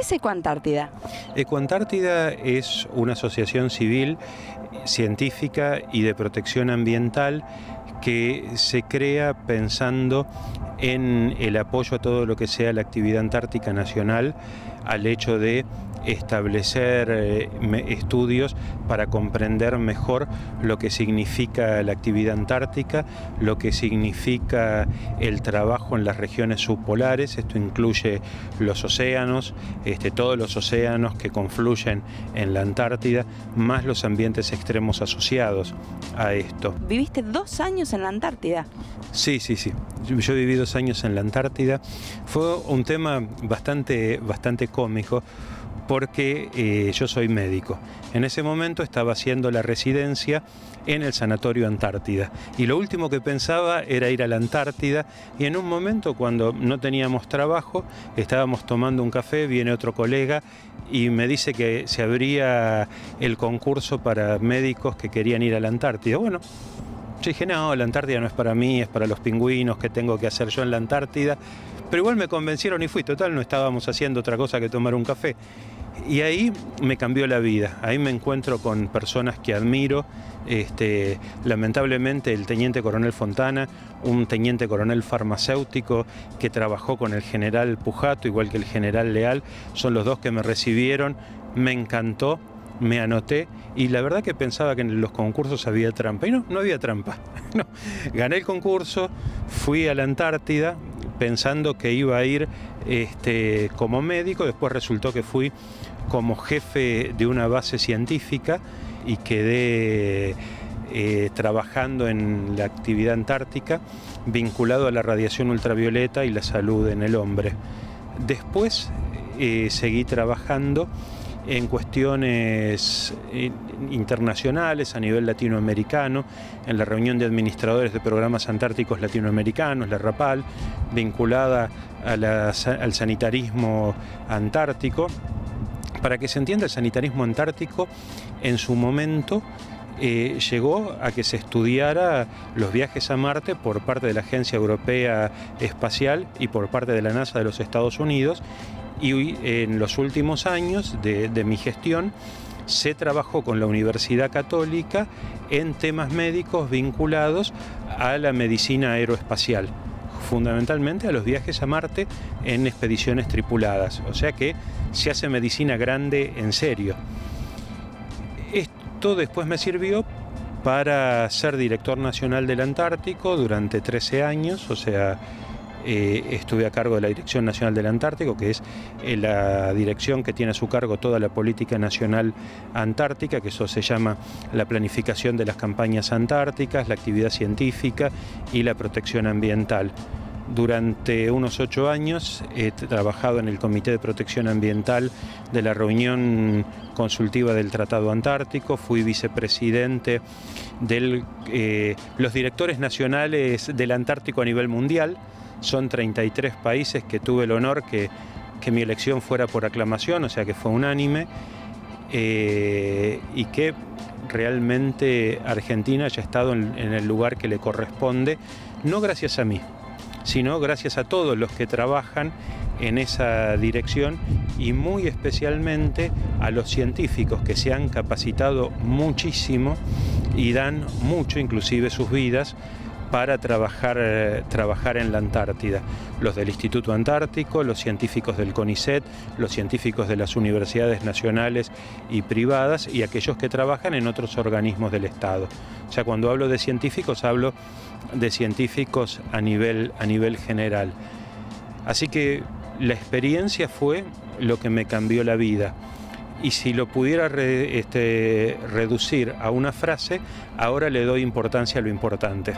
es Ecoantártida? Ecoantártida es una asociación civil, científica y de protección ambiental que se crea pensando en el apoyo a todo lo que sea la actividad antártica nacional, al hecho de establecer eh, estudios para comprender mejor lo que significa la actividad antártica, lo que significa el trabajo en las regiones subpolares, esto incluye los océanos, este, todos los océanos que confluyen en la Antártida, más los ambientes extremos asociados a esto. ¿Viviste dos años en la Antártida? Sí, sí, sí. Yo viví dos años en la Antártida. Fue un tema bastante, bastante cómico porque eh, yo soy médico. En ese momento estaba haciendo la residencia en el Sanatorio Antártida y lo último que pensaba era ir a la Antártida y en un momento cuando no teníamos trabajo, estábamos tomando un café, viene otro colega y me dice que se abría el concurso para médicos que querían ir a la Antártida. Bueno, yo dije, no, la Antártida no es para mí, es para los pingüinos, que tengo que hacer yo en la Antártida? Pero igual me convencieron y fui, total, no estábamos haciendo otra cosa que tomar un café. Y ahí me cambió la vida, ahí me encuentro con personas que admiro, este, lamentablemente el teniente coronel Fontana, un teniente coronel farmacéutico que trabajó con el general Pujato, igual que el general Leal, son los dos que me recibieron, me encantó, me anoté y la verdad que pensaba que en los concursos había trampa. Y no, no había trampa. Gané el concurso, fui a la Antártida, pensando que iba a ir este, como médico, después resultó que fui como jefe de una base científica y quedé eh, trabajando en la actividad antártica vinculado a la radiación ultravioleta y la salud en el hombre. Después eh, seguí trabajando en cuestiones internacionales a nivel latinoamericano, en la reunión de administradores de programas antárticos latinoamericanos, la RAPAL, vinculada al sanitarismo antártico. Para que se entienda, el sanitarismo antártico en su momento eh, llegó a que se estudiara los viajes a Marte por parte de la Agencia Europea Espacial y por parte de la NASA de los Estados Unidos y en los últimos años de, mi gestión se trabajó con la Universidad Católica en temas médicos vinculados a la medicina aeroespacial, fundamentalmente a los viajes a Marte en expediciones tripuladas, o sea que se hace medicina grande en serio. Esto después me sirvió para ser director nacional del Antártico durante 13 años, o sea, eh, estuve a cargo de la Dirección Nacional del Antártico, que es eh, la dirección que tiene a su cargo toda la política nacional antártica, que eso se llama la planificación de las campañas antárticas, la actividad científica y la protección ambiental. Durante unos ocho años he trabajado en el Comité de Protección Ambiental de la reunión consultiva del Tratado Antártico, fui vicepresidente de eh, los directores nacionales del Antártico a nivel mundial, son 33 países que tuve el honor que, mi elección fuera por aclamación, o sea que fue unánime, eh, y que realmente Argentina haya estado en, en el lugar que le corresponde, no gracias a mí, sino gracias a todos los que trabajan en esa dirección y muy especialmente a los científicos que se han capacitado muchísimo y dan mucho, inclusive sus vidas, para trabajar, eh, trabajar en la Antártida. Los del Instituto Antártico, los científicos del CONICET, los científicos de las universidades nacionales y privadas y aquellos que trabajan en otros organismos del Estado. O sea, cuando hablo de científicos, hablo de científicos a nivel, a nivel general. Así que la experiencia fue lo que me cambió la vida y si lo pudiera este, reducir a una frase, ahora le doy importancia a lo importante.